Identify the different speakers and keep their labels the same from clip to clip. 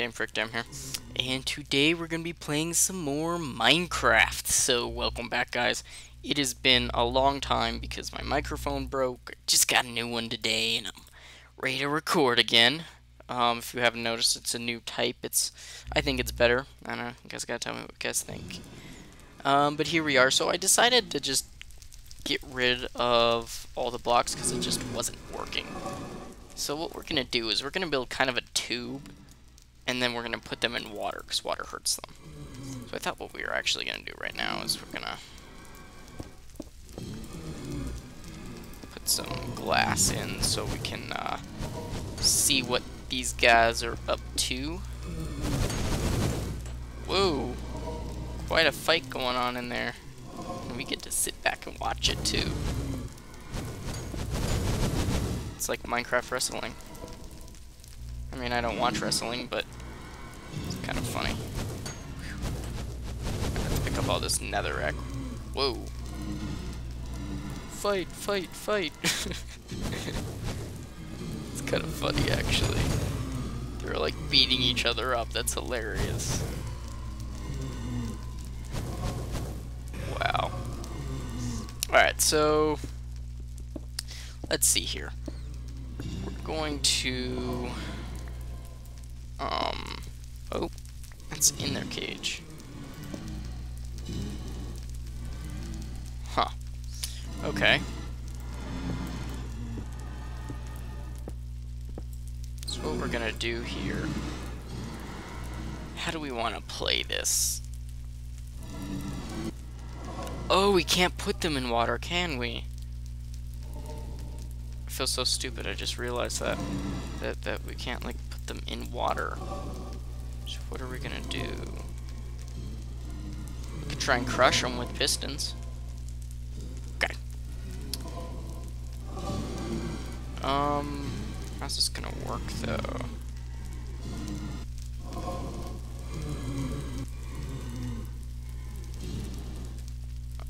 Speaker 1: Game Frick Dam here. And today we're going to be playing some more Minecraft. So welcome back guys. It has been a long time because my microphone broke. Just got a new one today and I'm ready to record again. Um, if you haven't noticed, it's a new type. It's, I think it's better. I don't know, you guys gotta tell me what you guys think. Um, but here we are. So I decided to just get rid of all the blocks because it just wasn't working. So what we're going to do is we're going to build kind of a tube, and then we're going to put them in water, because water hurts them. So I thought what we were actually going to do right now is we're going to put some glass in so we can uh, see what these guys are up to. Whoa! Quite a fight going on in there. And we get to sit back and watch it too. It's like Minecraft wrestling. I mean, I don't watch wrestling, but kind of funny. Let's pick up all this netherrack. Whoa. Fight, fight, fight. it's kind of funny, actually. They're like beating each other up. That's hilarious. Wow. Alright, so... Let's see here We're going to, um, oh, it's in their cage. Huh. Okay. So what we're gonna do here, how do we want to play this? Oh, we can't put them in water, can we? I feel so stupid. I just realized that that that we can't like put them in water. So what are we gonna do? We could try and crush them with pistons. Okay. Um, how's this gonna work though?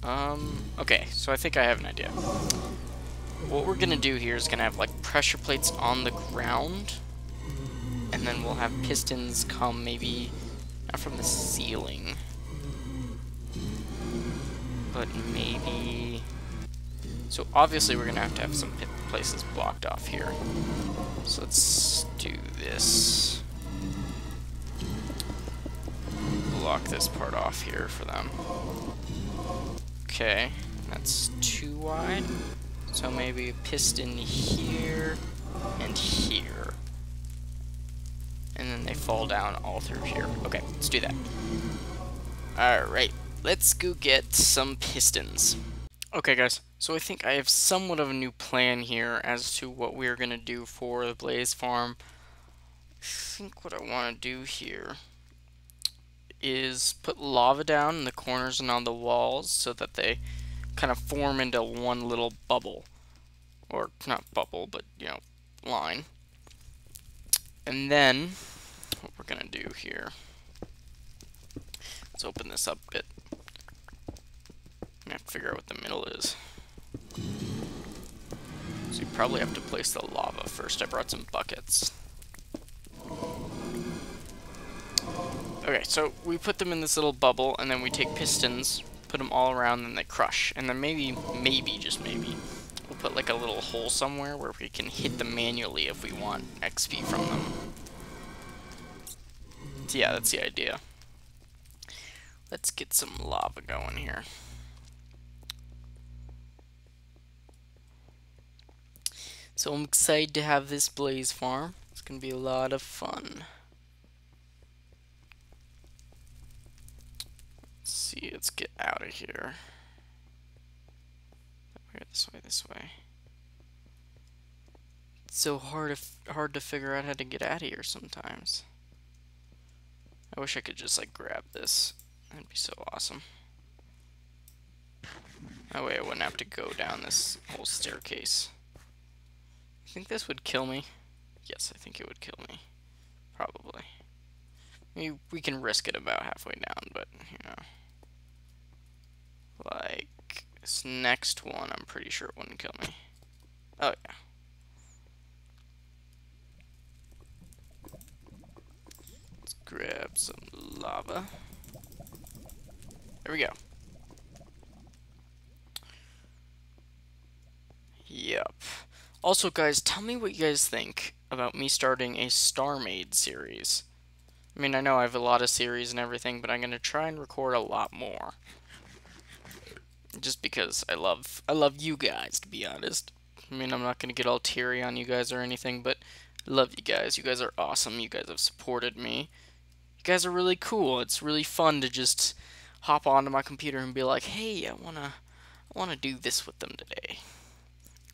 Speaker 1: Um, okay, so I think I have an idea what we're gonna do here is gonna have like pressure plates on the ground and then we'll have pistons come maybe not from the ceiling but maybe so obviously we're gonna have to have some places blocked off here. So let's do this. Block this part off here for them. Okay that's too wide. So maybe a piston here and here. Fall down all through here. Okay, let's do that. Alright, let's go get some pistons. Okay guys, so I think I have somewhat of a new plan here as to what we're going to do for the Blaze Farm. I think what I want to do here is put lava down in the corners and on the walls so that they kind of form into one little bubble. Or, not bubble, but, you know, line. And then, what we're going to do here, let's open this up a bit. I have to figure out what the middle is. So you probably have to place the lava first. I brought some buckets. Okay, so we put them in this little bubble, and then we take pistons, put them all around, and they crush. And then maybe, maybe, just maybe, we'll put like a little hole somewhere where we can hit them manually if we want XP from them. Yeah, that's the idea. Let's get some lava going here. So I'm excited to have this blaze farm. It's going to be a lot of fun. see, let's get out of here. This way, this way. It's so hard to, hard to figure out how to get out of here sometimes. I wish I could just like grab this. That'd be so awesome. That way I wouldn't have to go down this whole staircase. I think this would kill me. Yes, I think it would kill me. Probably. We, we can risk it about halfway down, but, you know. Like, this next one, I'm pretty sure it wouldn't kill me. Oh, yeah. Some lava. There we go. Yep. Also, guys, tell me what you guys think about me starting a StarMade series. I mean, I know I have a lot of series and everything, but I'm going to try and record a lot more. Just because I love I love you guys, to be honest. I mean, I'm not going to get all teary on you guys or anything, but I love you guys. You guys are awesome. You guys have supported me. You guys are really cool. It's really fun to just hop onto my computer and be like, "Hey, I want to I want to do this with them today."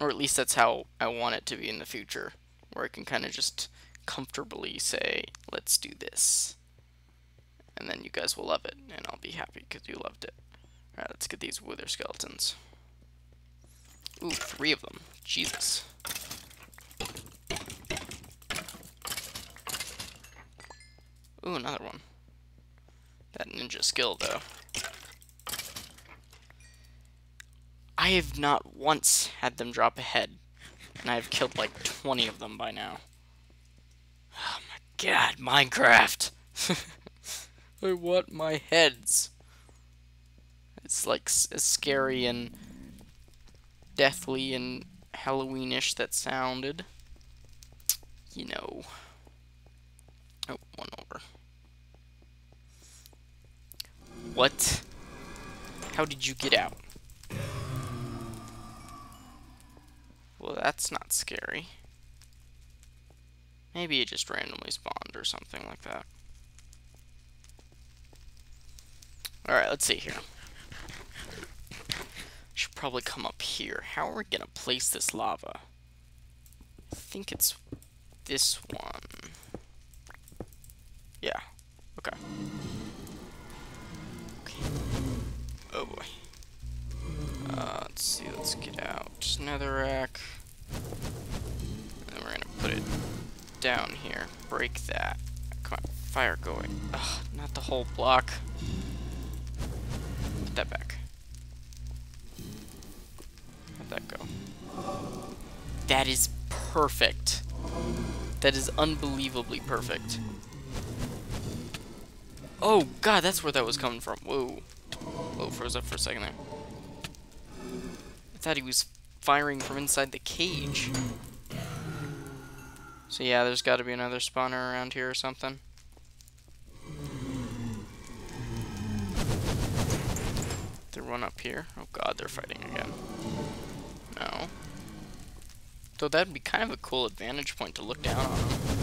Speaker 1: Or at least that's how I want it to be in the future, where I can kind of just comfortably say, let's do this. And then you guys will love it, and I'll be happy because you loved it. Alright, let's get these wither skeletons. Ooh, three of them. Jesus. Ooh, another one. That ninja skill, though. I have not once had them drop a head, and I have killed like 20 of them by now. Oh my god, Minecraft! I want my heads. It's like as scary and deathly and Halloweenish that sounded. You know. Oh, one over. What? How did you get out? Well, that's not scary. Maybe it just randomly spawned or something like that. Alright, let's see here. Should probably come up here. How are we gonna place this lava? I think it's this one. Out netherrack. And then we're gonna put it down here. Break that. Come on, fire going. Ugh, not the whole block. Put that back. Let that go. That is perfect. That is unbelievably perfect. Oh, God, that's where that was coming from. Whoa. Whoa, froze up for a second there. I thought he was firing from inside the cage. So yeah, there's got to be another spawner around here or something. They run up here. Oh god, they're fighting again. No. Though that'd be kind of a cool advantage point to look down on them.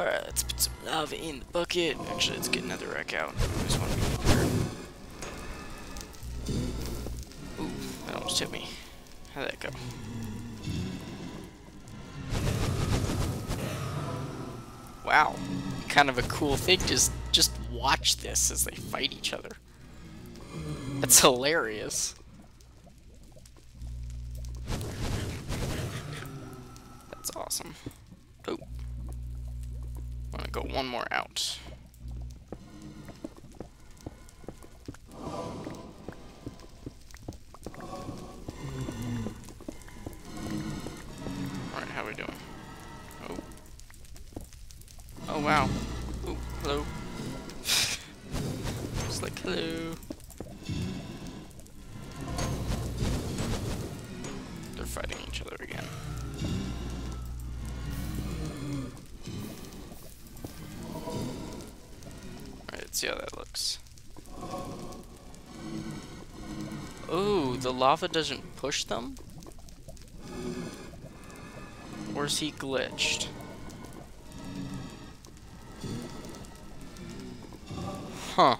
Speaker 1: Alright, let's put some lava in the bucket. Actually, let's get another wreck out. I just want to be prepared. Ooh, that almost hit me. How'd that go? Wow. Kind of a cool thing. Just, just watch this as they fight each other. That's hilarious. That's awesome. Oh. I'm gonna go one more out. Alright, how we doing? Oh. Oh wow. Oh, hello. Just like hello. Let's see how that looks. Oh, the lava doesn't push them? Or is he glitched? Huh.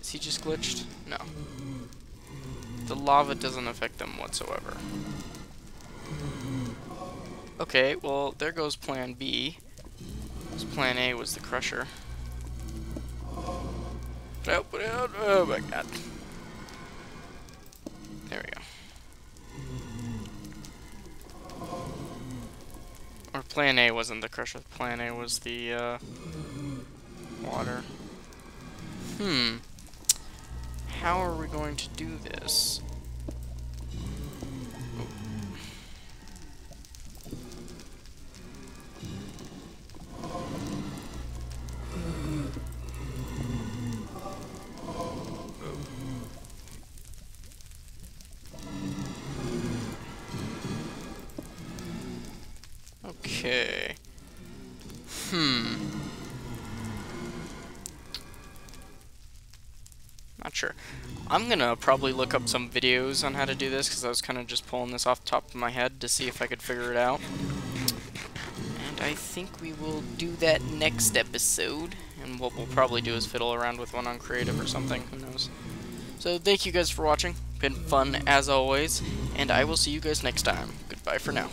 Speaker 1: Is he just glitched? No. The lava doesn't affect them whatsoever. Okay, well, there goes plan B. Because plan A was the crusher. Put out, put out. Oh my god. There we go. Or plan A wasn't the crusher. Plan A was the uh, water. Hmm. How are we going to do this? Okay. Hmm. Not sure. I'm gonna probably look up some videos on how to do this because I was kind of just pulling this off the top of my head to see if I could figure it out. And I think we will do that next episode. And what we'll probably do is fiddle around with one on creative or something. Who knows? So thank you guys for watching. Been fun as always. And I will see you guys next time. Goodbye for now.